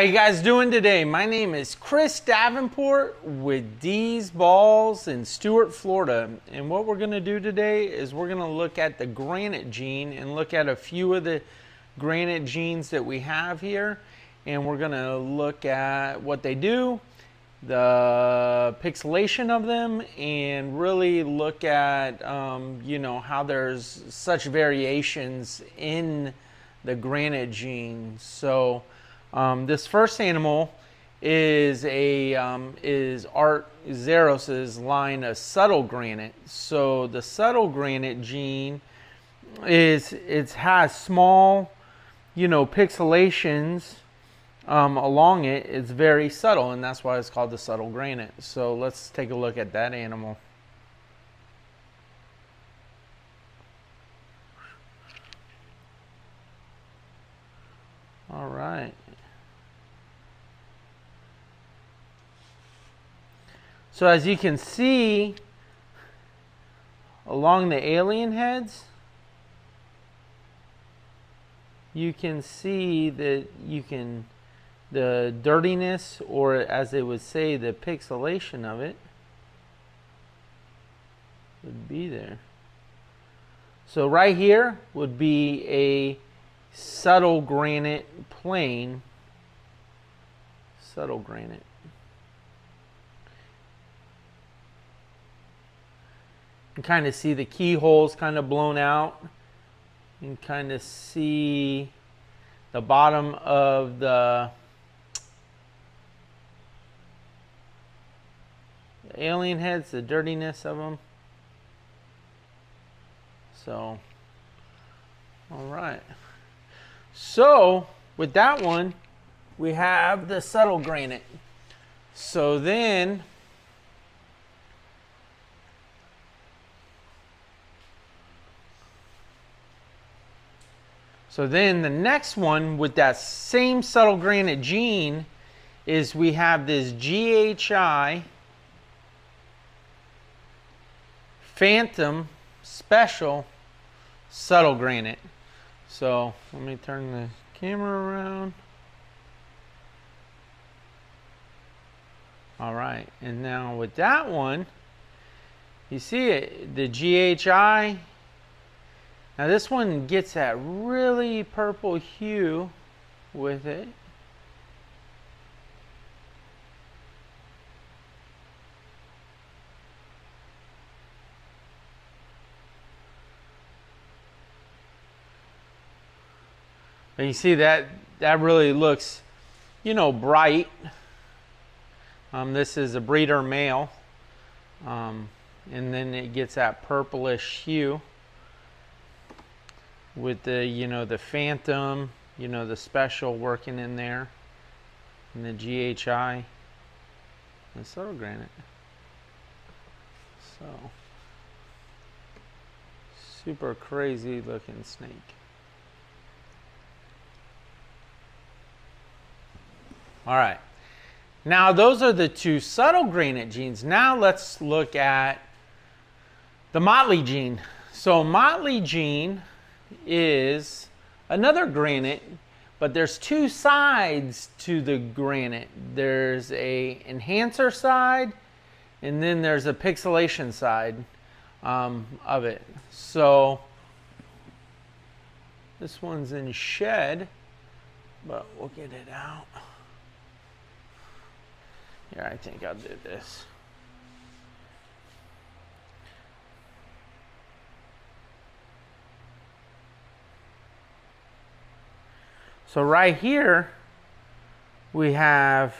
you guys doing today? My name is Chris Davenport with D's Balls in Stuart, Florida. And what we're gonna do today is we're gonna look at the granite gene and look at a few of the granite genes that we have here. And we're gonna look at what they do, the pixelation of them, and really look at, um, you know, how there's such variations in the granite gene. So, um, this first animal is a um, is Art Zaros's line of subtle granite. So the subtle granite gene is it has small, you know, pixelations um, along it. It's very subtle, and that's why it's called the subtle granite. So let's take a look at that animal. All right. So as you can see, along the alien heads, you can see that you can, the dirtiness, or as they would say, the pixelation of it, would be there. So right here would be a subtle granite plain, subtle granite. Kind of see the keyholes kind of blown out. You can kind of see the bottom of the alien heads, the dirtiness of them. So, all right. So, with that one, we have the subtle granite. So then, So then the next one with that same subtle granite gene is we have this GHI Phantom Special Subtle Granite. So let me turn the camera around. All right, and now with that one, you see it, the GHI now this one gets that really purple hue with it. And you see that that really looks, you know, bright. Um, this is a breeder male. Um, and then it gets that purplish hue with the you know the phantom you know the special working in there and the GHI and subtle granite. So super crazy looking snake. All right. Now those are the two subtle granite genes. Now let's look at the motley gene. So motley gene is another granite, but there's two sides to the granite. There's a enhancer side, and then there's a pixelation side um, of it. So this one's in shed, but we'll get it out. Here, I think I'll do this. So right here, we have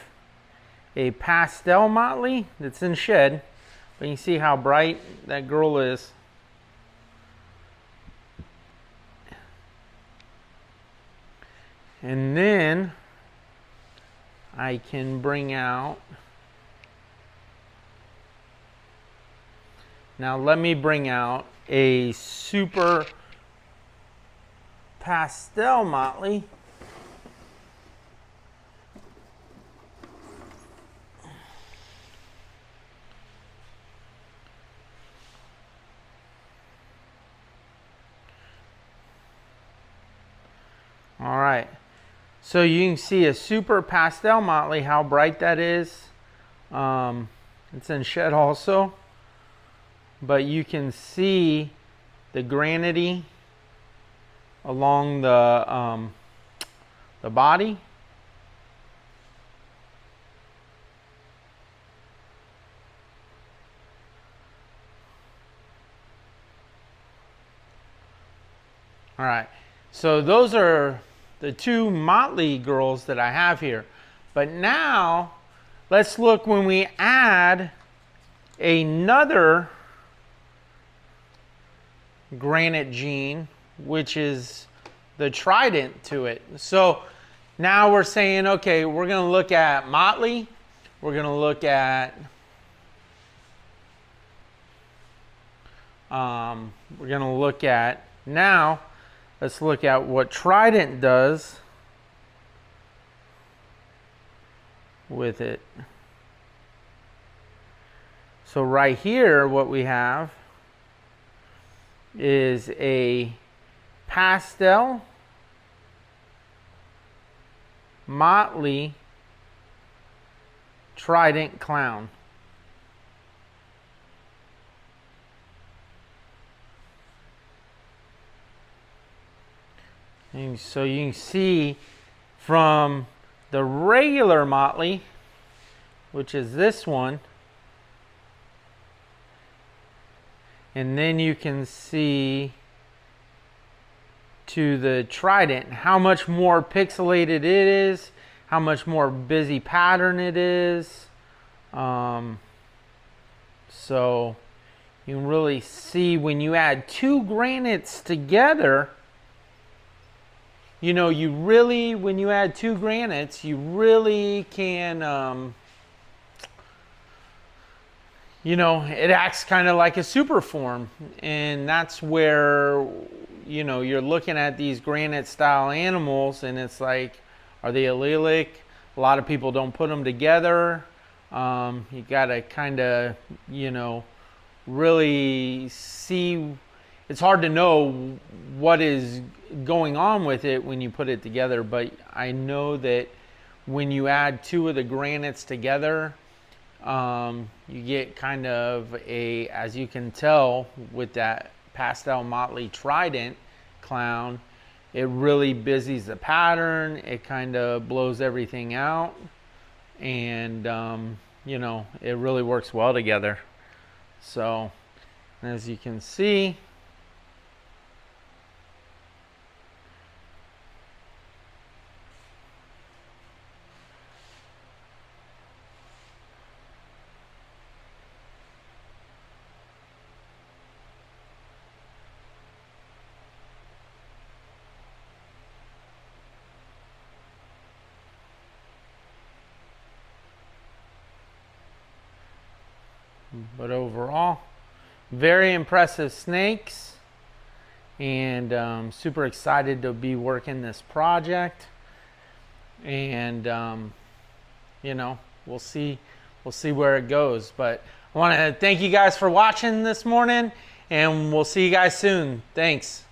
a pastel motley that's in shed. But you see how bright that girl is. And then I can bring out, now let me bring out a super pastel motley. All right. So you can see a super pastel motley, how bright that is. Um, it's in shed also. But you can see the granity along the, um, the body. All right, so those are the two Motley girls that I have here. But now, let's look when we add another granite gene, which is the trident to it. So now we're saying, okay, we're going to look at Motley. We're going to look at um, we're going to look at now Let's look at what Trident does with it. So right here, what we have is a pastel motley trident clown. And so you can see from the regular Motley, which is this one, and then you can see to the Trident how much more pixelated it is, how much more busy pattern it is. Um, so you can really see when you add two granites together, you know, you really, when you add two granites, you really can, um, you know, it acts kind of like a super form. And that's where, you know, you're looking at these granite style animals and it's like, are they allelic? A lot of people don't put them together. Um, you got to kind of, you know, really see it's hard to know what is going on with it when you put it together, but I know that when you add two of the granites together, um, you get kind of a, as you can tell with that pastel motley trident clown, it really busies the pattern. It kind of blows everything out. And, um, you know, it really works well together. So, as you can see, But overall, very impressive snakes and um, super excited to be working this project. And, um, you know, we'll see, we'll see where it goes. But I want to thank you guys for watching this morning and we'll see you guys soon. Thanks.